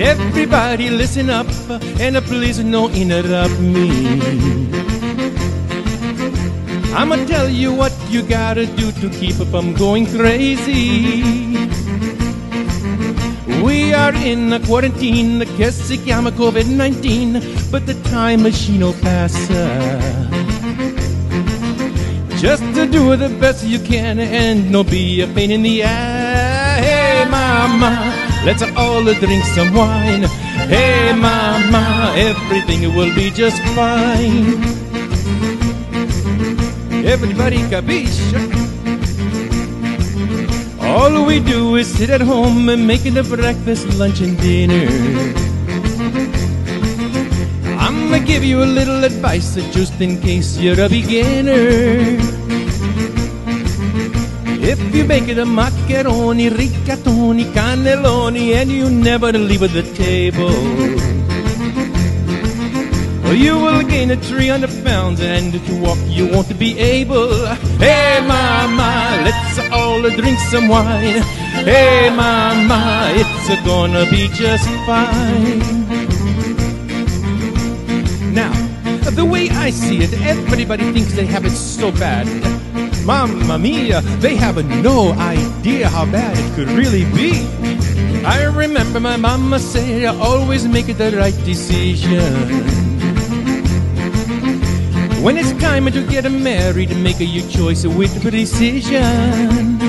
Everybody listen up and please don't interrupt me. I'ma tell you what you gotta do to keep up from going crazy. We are in a quarantine, the Kesikama COVID 19, but the time machine will pass. Uh. Just to do the best you can and no be a pain in the ass. Hey, mama, let's all drink some wine. Hey, mama, everything will be just fine. Everybody capiche? All we do is sit at home and making the breakfast, lunch, and dinner. I'm gonna give you a little advice just in case you're a beginner. If you make it a macaroni, rigatoni, cannelloni, and you never leave the table, you will gain a 300 pounds, and to walk you won't be able. Hey, mama, let's all drink some wine. Hey, mama, it's gonna be just fine. Now, the way I see it, everybody thinks they have it so bad. Mamma mia, they have no idea how bad it could really be. I remember my mama said, always make the right decision. When it's time to get married, make your choice with precision.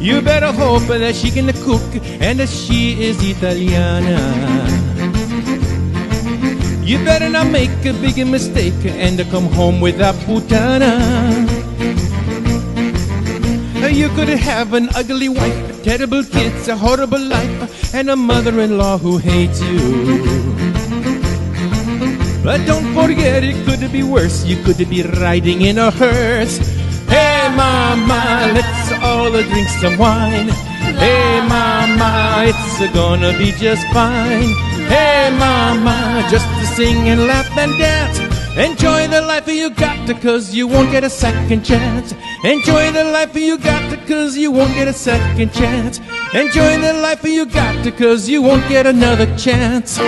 You better hope that she can cook and that she is Italiana. You better not make a big mistake and come home with a putana. You could have an ugly wife, terrible kids, a horrible life, and a mother-in-law who hates you. But don't forget, it could be worse. You could be riding in a hearse. Hey, mama, let's all drink some wine. Hey, mama, it's gonna be just fine. Hey, mama, just sing and laugh and dance. Enjoy the life you got, cause you won't get a second chance. Enjoy the life you got, cause you won't get a second chance. Enjoy the life you got, cause you won't get another chance.